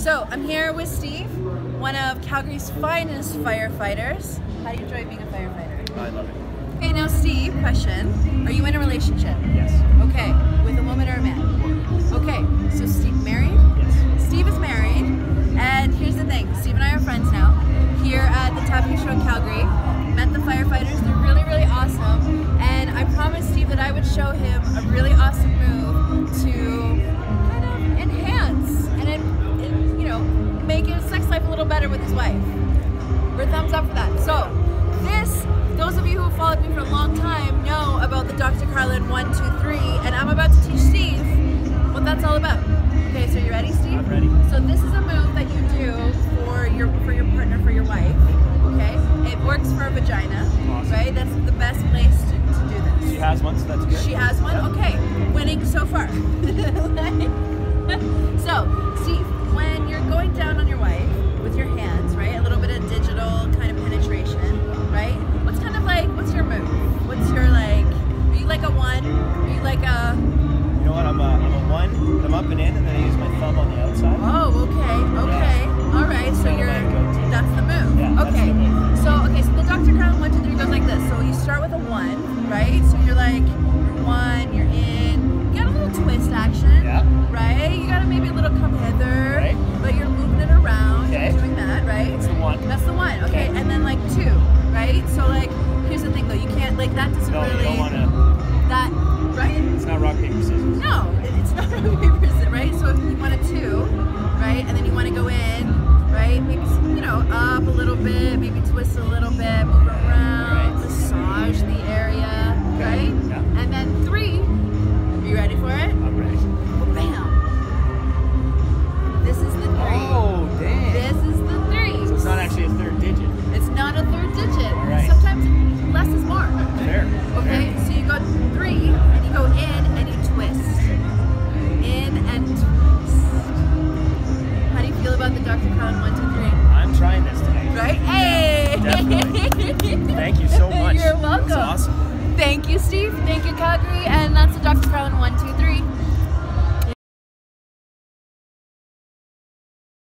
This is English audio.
So I'm here with Steve, one of Calgary's finest firefighters. How do you enjoy being a firefighter? I love it. Okay, now Steve, question. Are you in a with. We're thumbs up for that. So, this, those of you who have followed me for a long time know about the Dr. Carlen 123, and I'm about to teach Steve what that's all about. Okay, so you ready, Steve? I'm ready. So this is a move that you do for your for your partner, for your wife. Okay? It works for a vagina. Awesome. Right? That's the best place to, to do this. She has one, so that's good. She has one? Okay. Winning so far. so, Steve, right? A third digit. Right. Sometimes less is more. Fair. Okay, Fair. so you go three, and you go in, and you twist. In and twist. How do you feel about the Dr. Crown one, two, three? I'm trying this today. Right? Hey! definitely. Thank you so much. You're welcome. That's awesome. Thank you, Steve. Thank you, Calgary. And that's the Dr. Carlen one, two, three.